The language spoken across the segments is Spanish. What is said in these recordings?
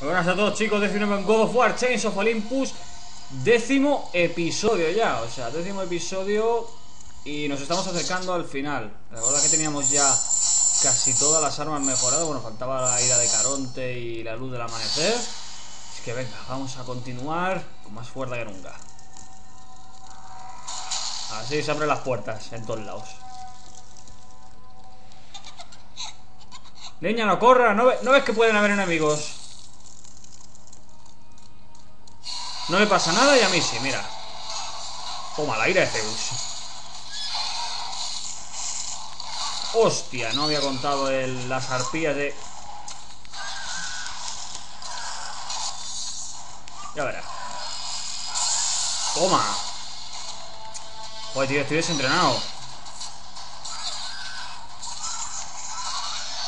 Muy buenas a todos chicos, décimo en God of War Chains of Olympus Décimo episodio ya, o sea, décimo episodio Y nos estamos acercando al final. Recuerda que teníamos ya casi todas las armas mejoradas Bueno, faltaba la ira de Caronte y la luz del amanecer. Es que venga, vamos a continuar con más fuerza que nunca. Así se abren las puertas en todos lados. Niña, no corra, ¿no, ¿no ves que pueden haber enemigos? No le pasa nada y a mí sí, mira. Toma el aire de Zeus. Hostia, no había contado el, las arpías de... Ya verás. Toma. Joder, tío, estoy desentrenado.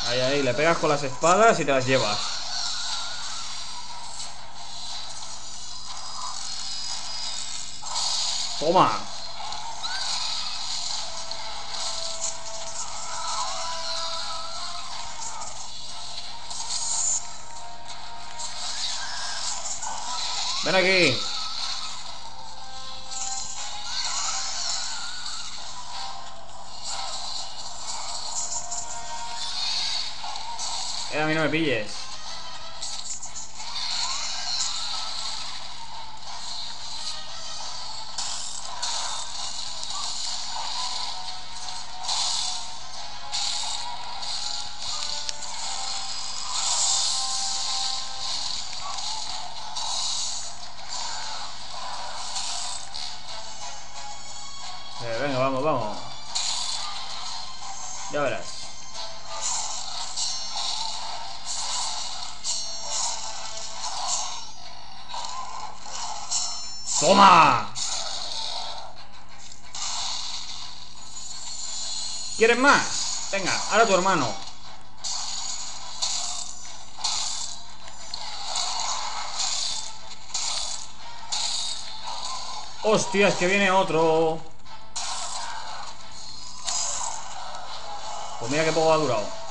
Ahí, ahí, le pegas con las espadas y te las llevas. Toma. Ven aquí. Eh, a mí no me pilles. ¿Quieres más? Venga, ahora tu hermano. Hostia, es que viene otro. Pues mira que poco ha durado.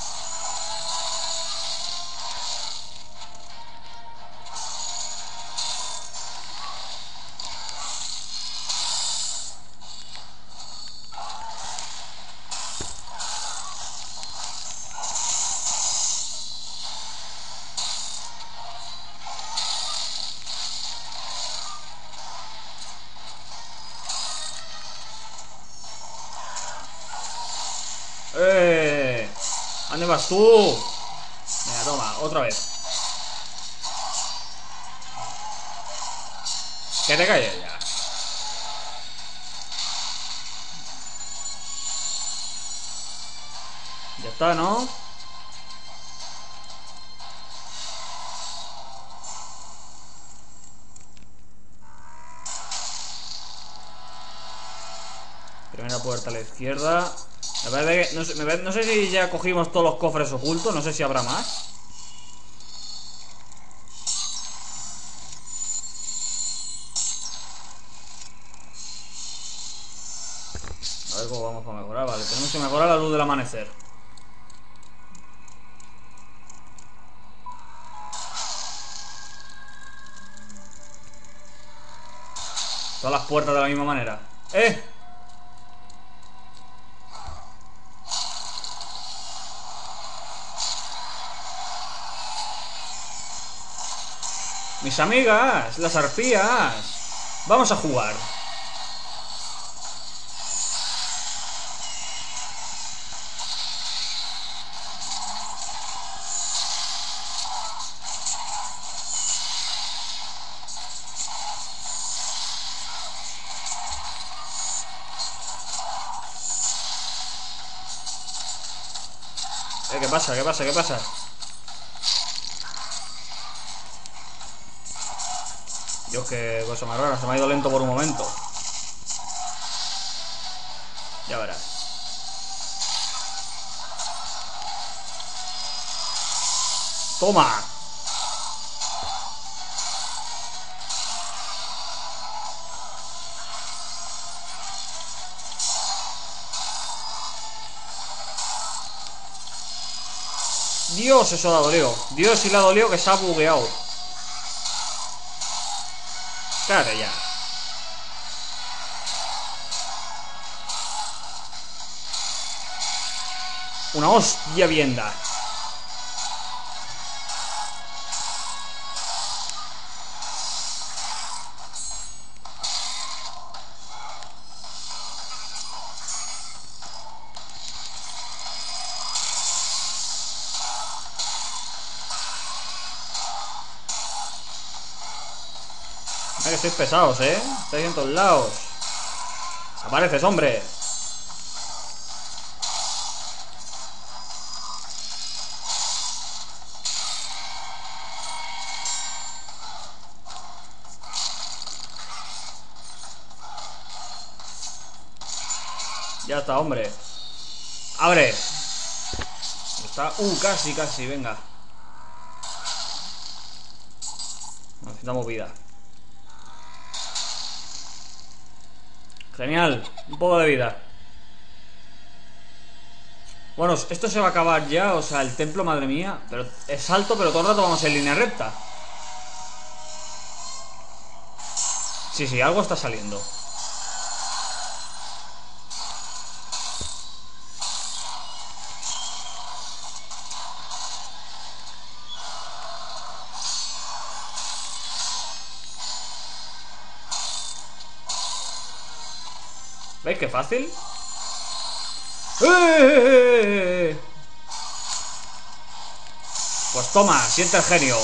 ¿Dónde vas tú? Venga, toma, otra vez. Que te calles ya. Ya está, ¿no? Primera puerta a la izquierda. La verdad es que no sé, si ya cogimos todos los cofres ocultos, no sé si habrá más. A ver cómo vamos para mejorar, vale, tenemos que mejorar la luz del amanecer. Todas las puertas de la misma manera. ¡Eh! Mis amigas, las arpías. Vamos a jugar. Eh, ¿Qué pasa? ¿Qué pasa? ¿Qué pasa? Dios, qué cosa más rara, se me ha ido lento por un momento. Ya verás. Toma. Dios, eso la dolió. Dios, si la dolió que se ha bugueado. Cállate ya. Una hostia vienda. Estáis pesados, ¿eh? Estáis en todos lados. Apareces, hombre. Ya está, hombre. ¡Abre! Está... Uh, casi, casi, venga. Necesitamos vida. Genial, un poco de vida. Bueno, esto se va a acabar ya, o sea, el templo, madre mía. Pero es alto, pero todo el rato vamos en línea recta. Sí, sí, algo está saliendo. Pues toma, siente el genio.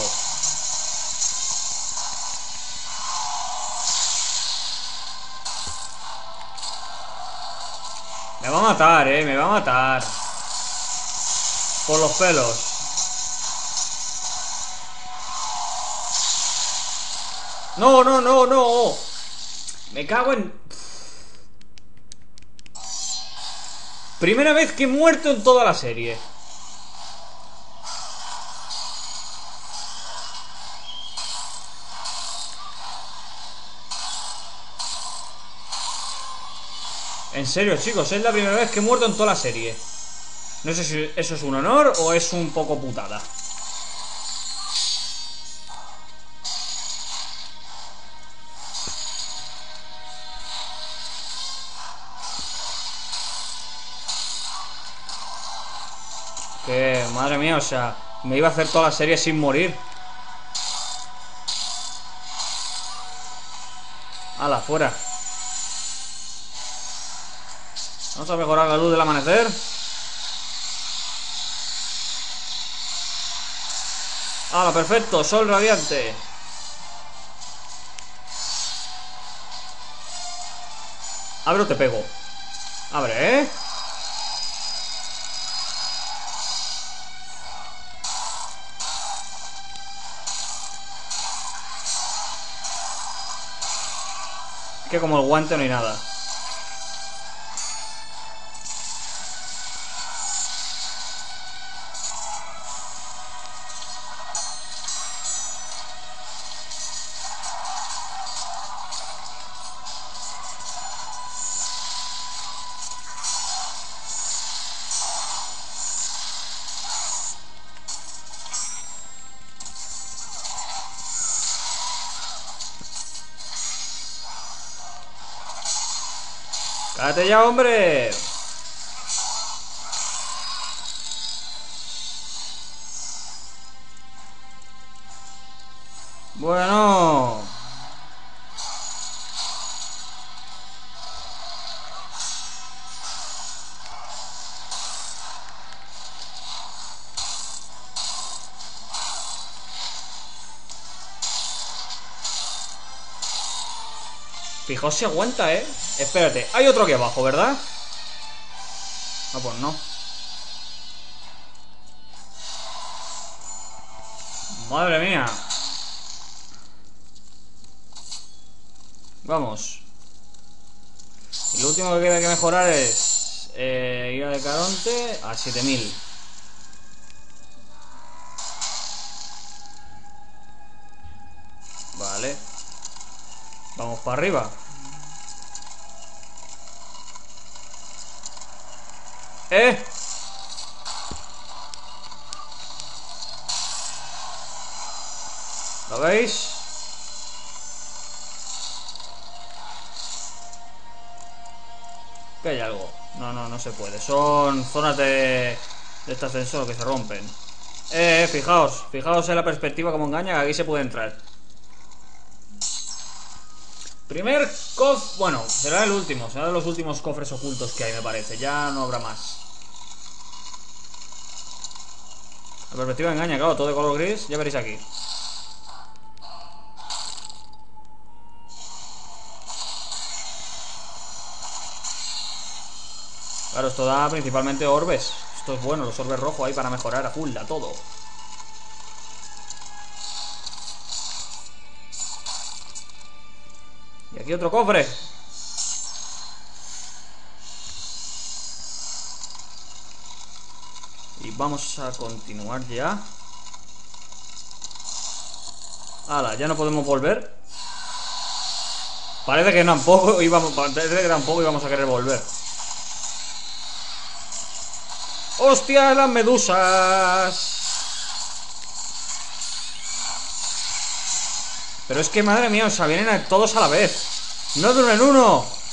Me va a matar, eh, me va a matar. Por los pelos. No, no, no, no. Me cago en... Primera vez que he muerto en toda la serie. En serio, chicos, es la primera vez que he muerto en toda la serie. No sé si eso es un honor o es un poco putada. Madre mía, o sea, me iba a hacer toda la serie sin morir. Hala, fuera. Vamos a mejorar la luz del amanecer. Hala, perfecto, sol radiante. Abre o te pego. Abre, ¿eh? Como el guante no hay nada. ¡Cállate ya, hombre! Bueno... Fijaos si aguanta, ¿eh? Espérate, hay otro aquí abajo, ¿verdad? No, pues no Madre mía Vamos Y lo último que queda que mejorar es eh, Ir de Caronte a 7000 para arriba. ¡Eh! ¿Lo veis? Que hay algo. No, no, no se puede. Son zonas de, de este ascensor que se rompen. Eh, eh, fijaos, fijaos en la perspectiva como engaña, aquí se puede entrar. Primer cofre... Bueno, será el último. Será de los últimos cofres ocultos que hay, me parece. Ya no habrá más. La perspectiva engaña, claro, todo de color gris. Ya veréis aquí. Claro, esto da principalmente orbes. Esto es bueno, los orbes rojos ahí para mejorar a full, a todo. Aquí otro cofre. Y vamos a continuar ya. Hala, ya no podemos volver. Parece que tampoco íbamos, parece que tampoco íbamos a querer volver. ¡Hostia, las medusas! Pero es que, madre mía, o sea, vienen todos a la vez. ¡No duren uno!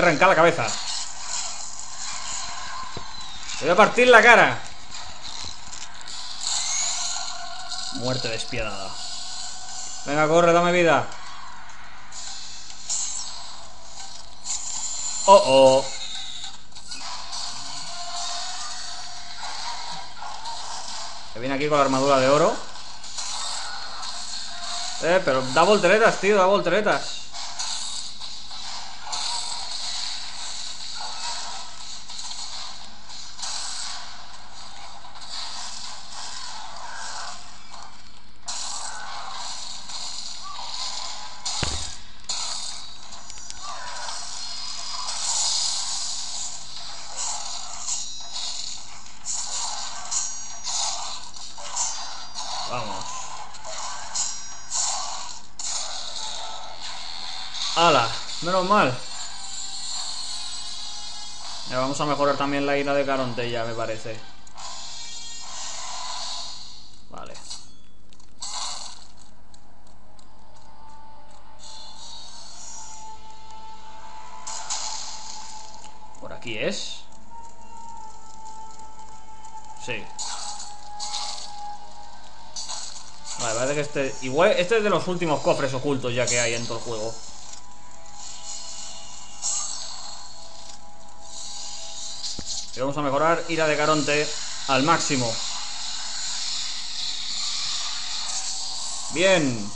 Voy a arrancar la cabeza. Te voy a partir la cara. Muerte despiadada. Venga, corre, dame vida. Oh, oh. Que viene aquí con la armadura de oro. Eh, pero da volteretas, tío, da volteretas. Mal. Vamos a mejorar también la isla de Caronte ya, me parece. Vale. Por aquí es. Sí. Vale, parece que este... Igual, este es de los últimos cofres ocultos ya que hay en todo el juego. Y vamos a mejorar ira de Caronte al máximo. Bien.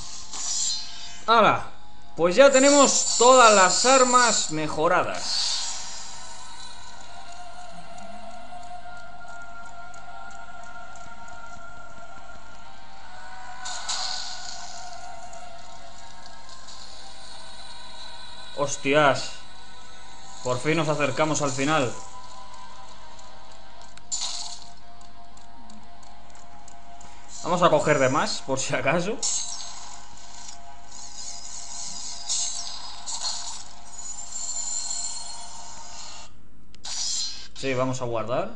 Ahora, pues ya tenemos todas las armas mejoradas. Hostias. Por fin nos acercamos al final. Vamos a coger de más, por si acaso. Sí, vamos a guardar.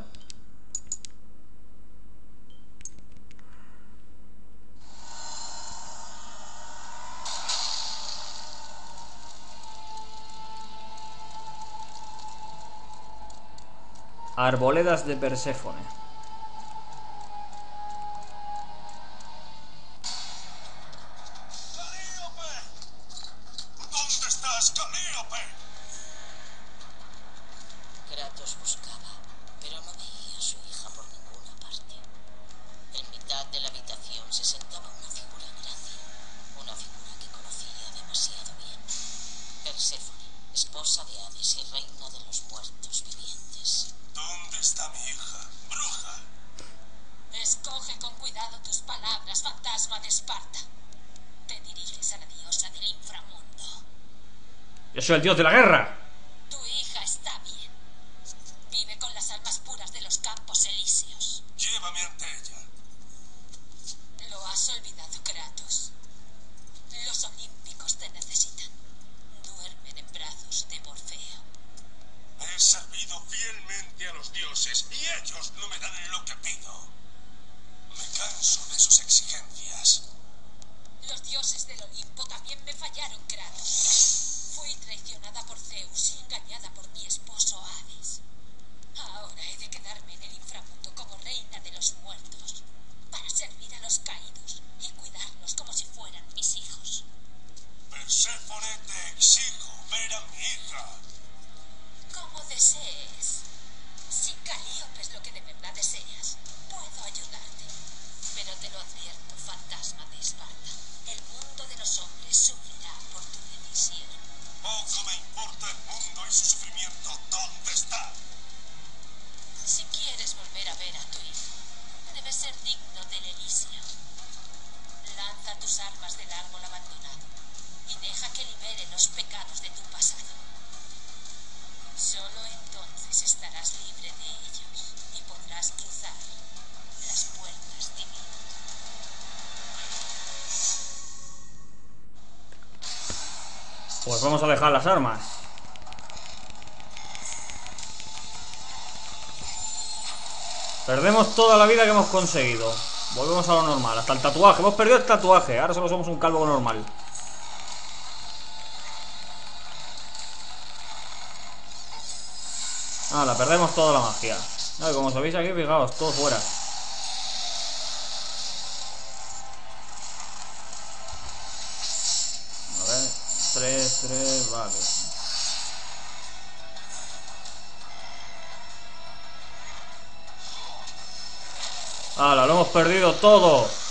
Arboledas de Perséfone. Perséfone, esposa de Hades y reina de los muertos vivientes. ¿Dónde está mi hija? ¡Bruja! Escoge con cuidado tus palabras, fantasma de Esparta. Te diriges a la diosa del inframundo. Yo soy el dios de la guerra. El mundo de los hombres sufrirá por tu bendición. Poco me importa el mundo y su sufrimiento. Dejar las armas. Perdemos toda la vida que hemos conseguido. Volvemos a lo normal. Hasta el tatuaje. Hemos perdido el tatuaje. Ahora solo somos un calvo normal. Ah, la perdemos toda la magia. Como os veis aquí, fijaos, todo fuera. 3, 3, vale. ¡Hala, lo hemos perdido todo!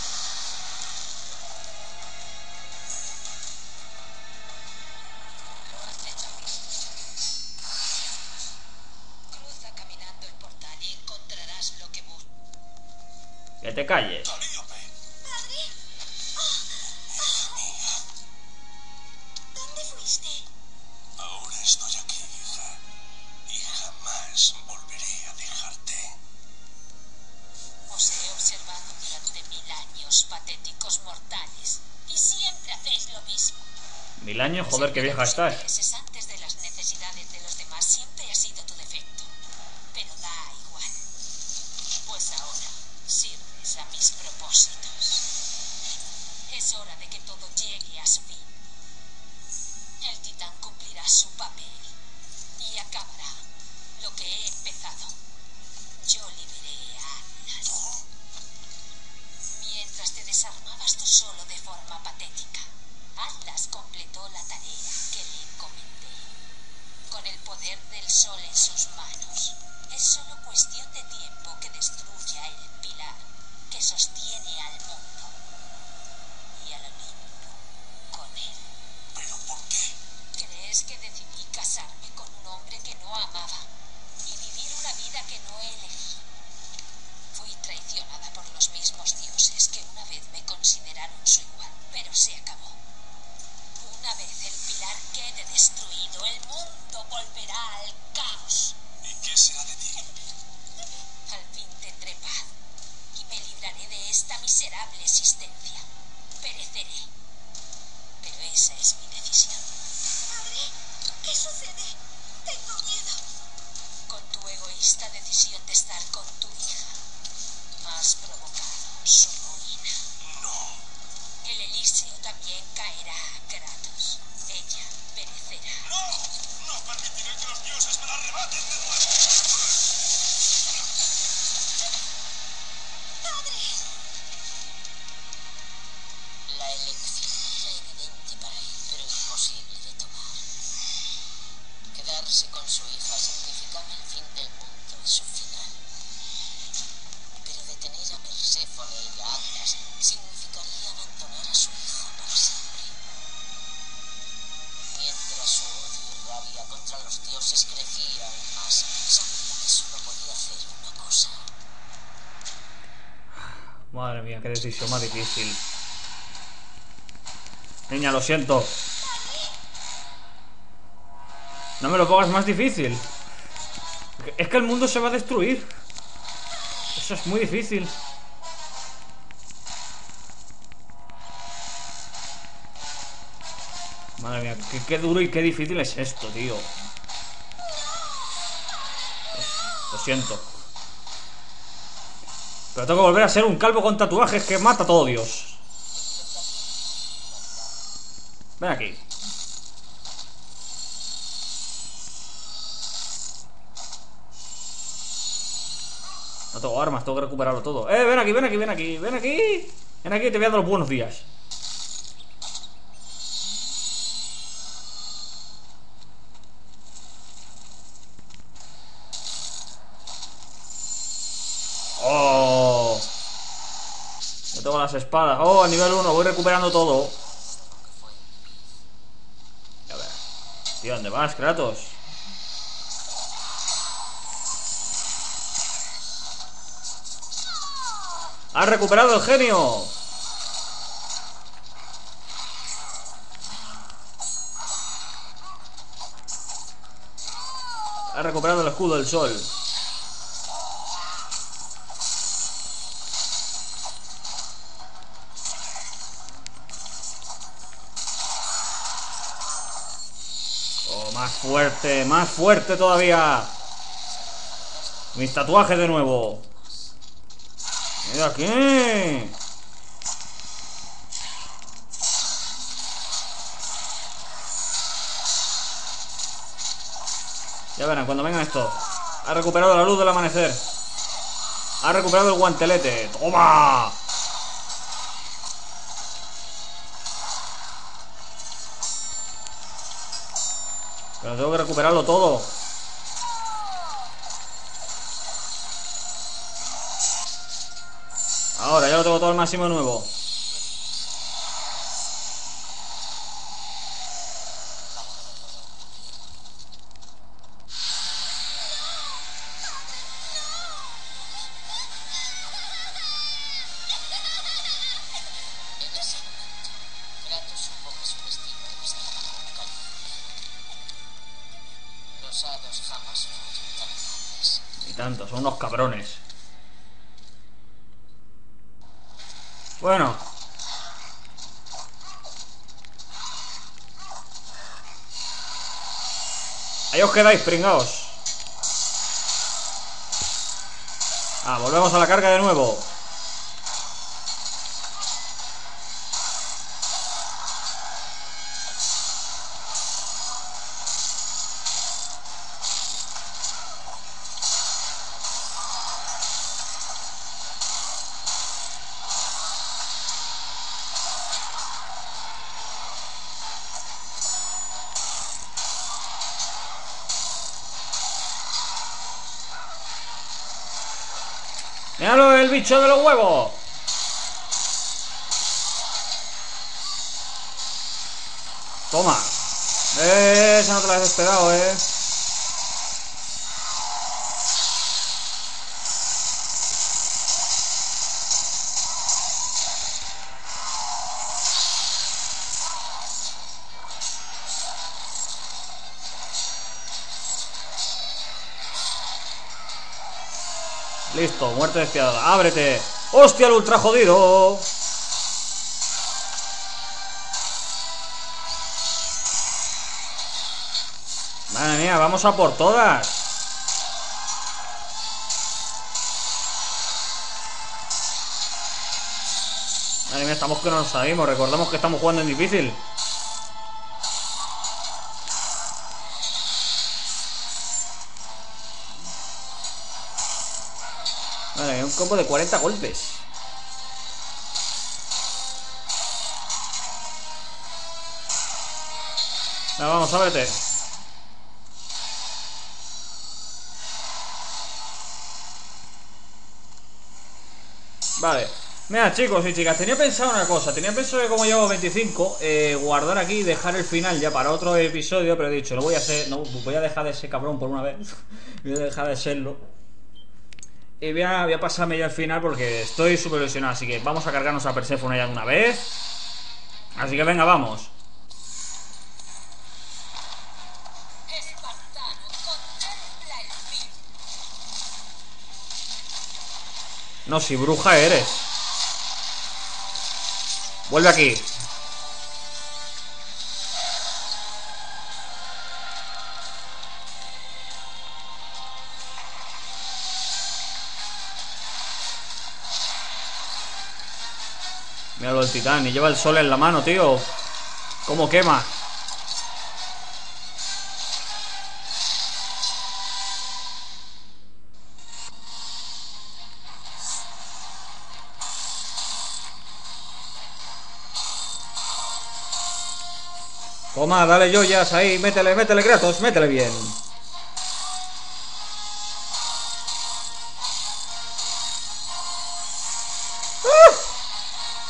Joder, qué vieja estás. Mía, qué decisión más difícil. Niña, lo siento. No me lo pongas más difícil. Es que el mundo se va a destruir. Eso es muy difícil. Madre mía, qué, qué duro y qué difícil es esto, tío. Lo siento. Pero tengo que volver a ser un calvo con tatuajes que mata a todo Dios. Ven aquí. No tengo armas, tengo que recuperarlo todo. ¡Eh, ven aquí, ven aquí, ven aquí, ven aquí! Ven aquí, te voy a dar los buenos días. ¡Oh! Las espadas. ¡Oh, a nivel 1! Voy recuperando todo. A ver. Tío, ¿dónde vas, Kratos? ¡Has recuperado el genio! Has recuperado el escudo del sol. Fuerte, más fuerte todavía. Mis tatuajes de nuevo. Mira aquí. Ya verán, cuando vengan esto. Ha recuperado la luz del amanecer. Ha recuperado el guantelete. ¡Toma! Tengo que recuperarlo todo. Ahora ya lo tengo todo al máximo nuevo. Quedáis, pringaos. Ah, volvemos a la carga de nuevo. ¡Míralo, el bicho de los huevos! Toma. Eh, esa no te la has esperado, eh. Muerte. ¡Ábrete! ¡Hostia, el ultra jodido! Madre mía, vamos a por todas. Madre mía, estamos que no nos salimos. Recordamos que estamos jugando en difícil. Combo de 40 golpes. Venga, vamos, ábrete. Vale. Mira, chicos y chicas, tenía pensado una cosa. Tenía pensado que como llevo 25, eh, guardar aquí y dejar el final ya para otro episodio, pero he dicho, no voy a ser, no, voy a dejar de ser cabrón por una vez. voy a dejar de serlo. Y voy a, voy a pasarme ya al final porque estoy súper ilusionado. Así que vamos a cargarnos a Persephone ya de una vez. Así que venga, vamos. No, si bruja eres. Vuelve aquí. El titán y lleva el sol en la mano, tío. ¿Cómo quema? Toma, dale joyas ahí, métele, métele Kratos, métele bien.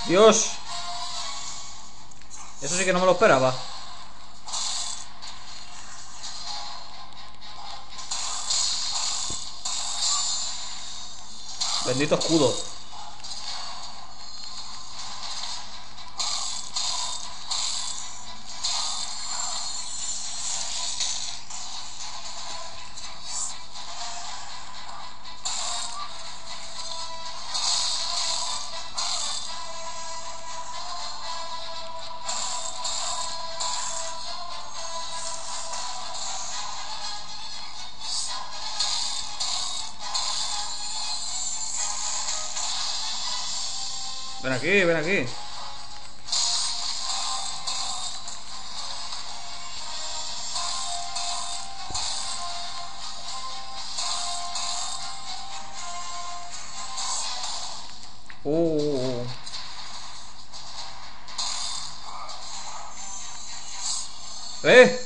Dios. Eso sí que no me lo esperaba. Bendito escudo. Ven aquí. Uh. ¿Eh? Ve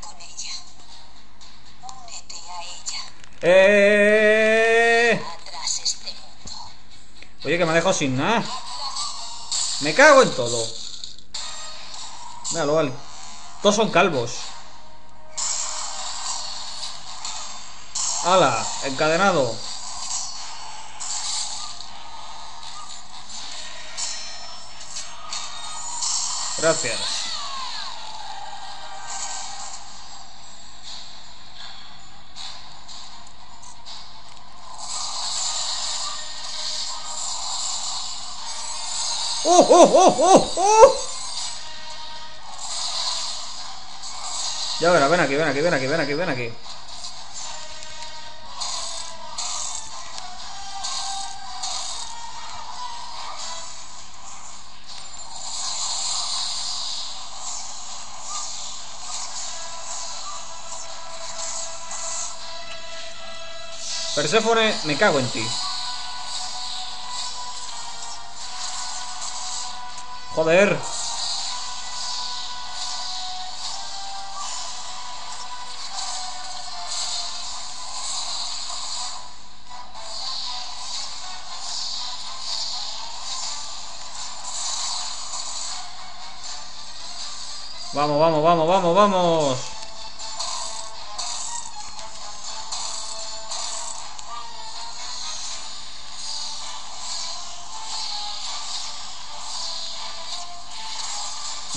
con ella. Únete a ella. ¡Eh! Que me ha dejado sin nada. Me cago en todo. Míralo, vale. Todos son calvos. ¡Hala! Encadenado. Gracias. Ya verás, ven aquí, ven aquí, ven aquí, ven aquí, ven aquí. Perséfone, me cago en ti. Joder. Vamos, vamos, vamos, vamos, vamos.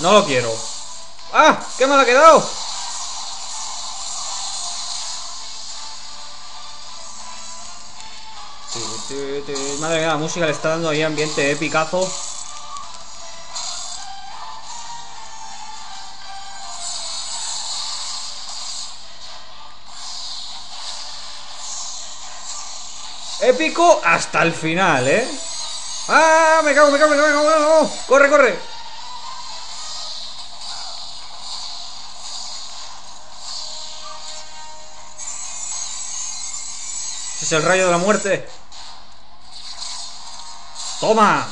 No lo quiero. ¡Ah! ¡Qué mal ha quedado! Madre mía, la música le está dando ahí ambiente épicazo. Épico hasta el final, ¿eh? ¡Ah! Me cago, me cago, me cago, me cago, me cago. ¡Corre, corre! El rayo de la muerte. Toma.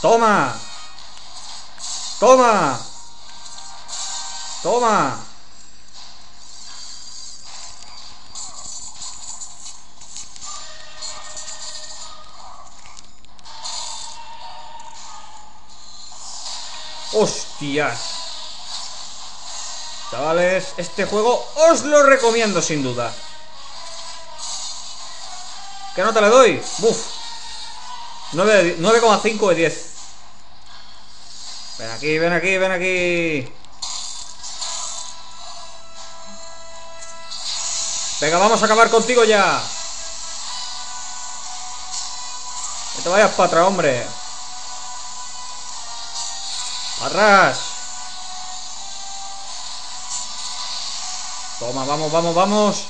Toma. Toma. Toma. Hostias. Chavales, este juego os lo recomiendo sin duda. ¿Qué nota le doy? Buf. 9 de- 9,5 de 10. Ven aquí, ven aquí, ven aquí. Venga, vamos a acabar contigo ya. Que te vayas para atrás, hombre. Arras. Toma, vamos, vamos, vamos.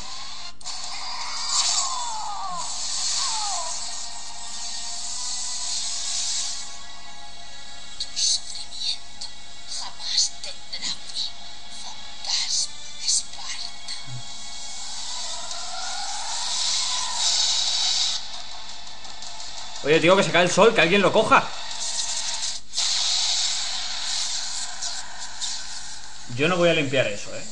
Tío, que se cae el sol, que alguien lo coja. Yo no voy a limpiar eso, eh.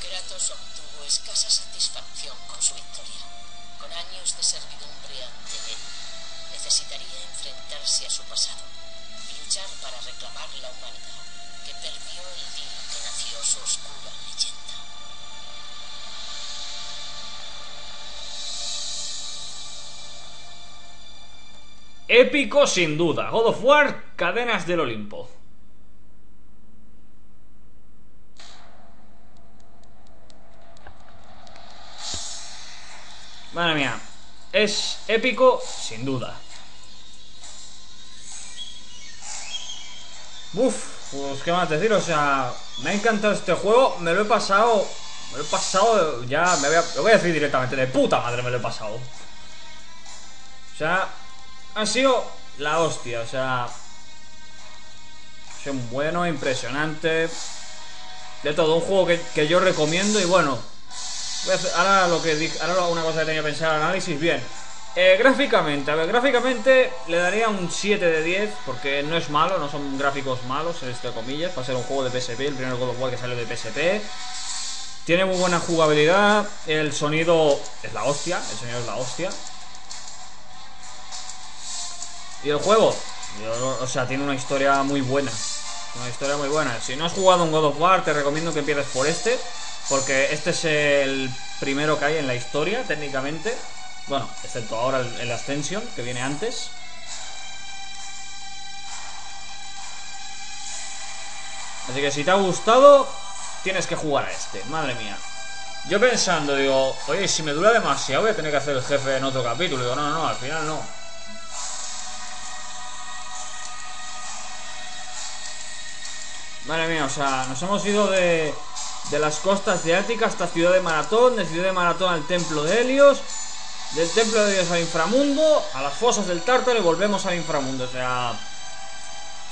Kratos obtuvo escasa satisfacción con su victoria. Con años de servidumbre ante él, necesitaría enfrentarse a su pasado y luchar para reclamar la humanidad que perdió el día que nació su oscura leyenda. Épico sin duda. God of War, cadenas del Olimpo. Madre mía. Es épico sin duda. Uf, pues qué más decir, o sea, me ha encantado este juego, me lo he pasado, me lo he pasado ya, me voy a, lo voy a decir directamente, de puta madre me lo he pasado. O sea, ha sido la hostia, o sea, un bueno, impresionante, de todo, un juego que, yo recomiendo y bueno, ahora lo que dije, ahora una cosa que tenía pensado el análisis, bien. Eh, gráficamente, a ver, gráficamente le daría un 7 de 10 porque no es malo, no son gráficos malos, entre comillas, para ser un juego de PSP, el primer God of War que salió de PSP. Tiene muy buena jugabilidad, el sonido es la hostia, el sonido es la hostia. Y el juego, o sea, tiene una historia muy buena. Una historia muy buena. Si no has jugado un God of War, te recomiendo que empieces por este. Porque este es el primero que hay en la historia, técnicamente. Bueno, excepto ahora el, Ascension, que viene antes. Así que si te ha gustado, tienes que jugar a este. Madre mía. Yo pensando, digo, oye, si me dura demasiado voy a tener que hacer el jefe en otro capítulo. Digo, no, no, no, al final no. Madre mía, o sea, nos hemos ido de, de las costas de Ática hasta Ciudad de Maratón, de Ciudad de Maratón al Templo de Helios, del Templo de Helios al inframundo, a las fosas del Tártaro y volvemos al inframundo. O sea,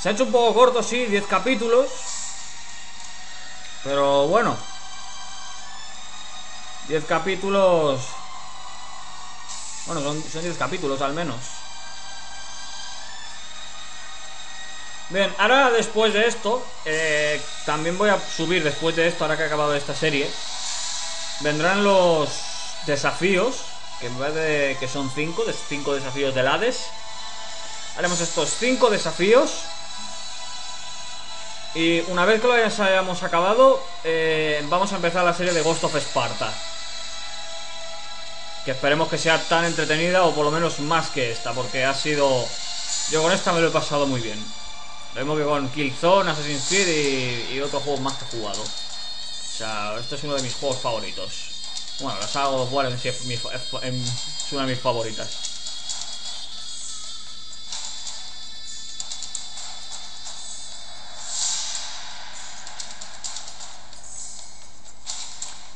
se ha hecho un poco corto, sí, 10 capítulos, pero bueno, 10 capítulos. Bueno, son, son 10 capítulos al menos. Bien, ahora después de esto, eh, también voy a subir después de esto, ahora que he acabado esta serie, vendrán los desafíos, que vez de que son 5, de 5 desafíos del Hades, haremos estos 5 desafíos. Y una vez que lo hayamos acabado, eh, vamos a empezar la serie de Ghost of Sparta. Que esperemos que sea tan entretenida o por lo menos más que esta, porque ha sido... Yo con esta me lo he pasado muy bien. Mismo que con Killzone, Assassin's Creed y, y otros juegos más que he jugado. O sea, este es uno de mis juegos favoritos. Bueno, la saga of War en es, es es una de mis favoritas.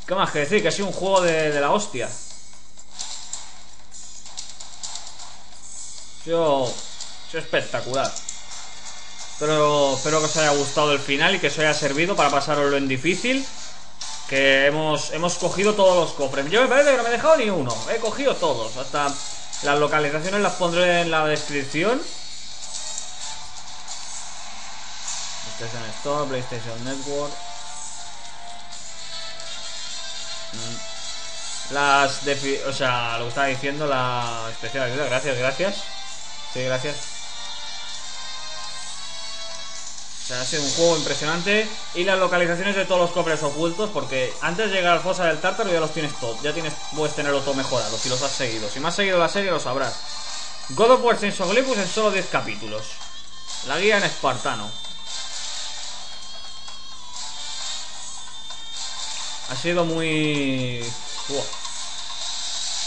¿Qué más que decir? Que ha sido un juego de, de la hostia. Ha sido espectacular. Pero espero que os haya gustado el final y que os haya servido para pasaroslo en difícil. Que hemos, hemos cogido todos los cofres. Yo me parece que no me he dejado ni uno. He cogido todos. Hasta las localizaciones las pondré en la descripción. PlayStation Store, PlayStation Network. Mm. Las defi- o sea, lo que estaba diciendo, la especial gracias, gracias. Sí, gracias. Ha sido un juego impresionante. Y las localizaciones de todos los cofres ocultos, porque antes de llegar al fosa del tártaro ya los tienes todos. Ya tienes, puedes tenerlo todo mejorado si los has seguido. Si me has seguido la serie lo sabrás. God of War Saints Olympus en solo 10 capítulos. La guía en espartano. Ha sido muy...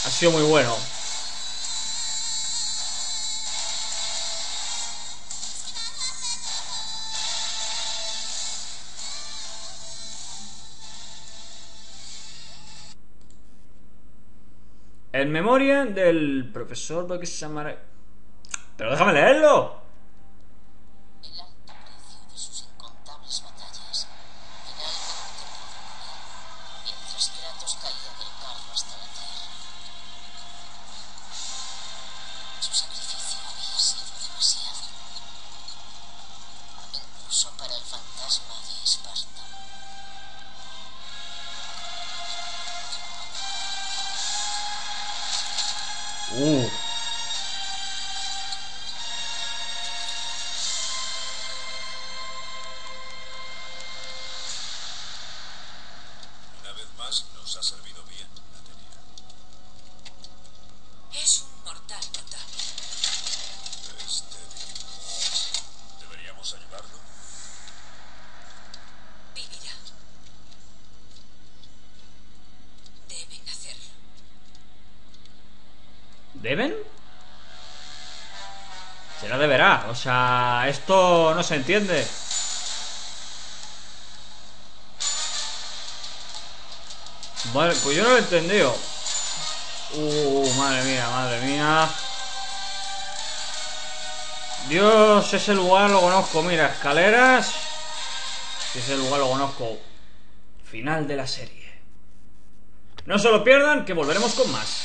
Ha sido muy bueno. En memoria del profesor Bakishamare... Pero déjame leerlo. Sus nos ha servido bien, Atenea. Es un mortal notable. Es débil. ¿Deberíamos ayudarlo? Vivirá. Deben hacerlo. ¿Deben? Será deberá. O sea, esto no se entiende. Vale, pues yo no lo he entendido. Uh, madre mía, madre mía. Dios, ese lugar lo conozco. Mira, escaleras. Ese lugar lo conozco. Final de la serie. No se lo pierdan, que volveremos con más.